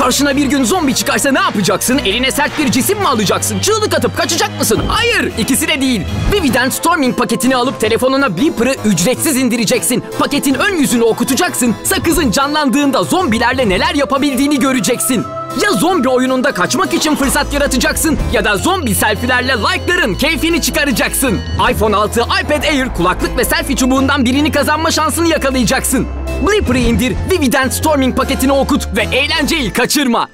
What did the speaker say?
Karşına bir gün zombi çıkarsa ne yapacaksın? Eline sert bir cisim mi alacaksın? Çığlık atıp kaçacak mısın? Hayır, ikisi de değil. Vivi'den Storming paketini alıp telefonuna Beeper'ı ücretsiz indireceksin. Paketin ön yüzünü okutacaksın. Sakızın canlandığında zombilerle neler yapabildiğini göreceksin. Ya zombi oyununda kaçmak için fırsat yaratacaksın ya da zombi selfilerle like'ların keyfini çıkaracaksın. iPhone 6, iPad Air, kulaklık ve selfie çubuğundan birini kazanma şansını yakalayacaksın. Bleeper'ı indir, Vivi'den Storming paketini okut ve eğlenceyi kaçırma.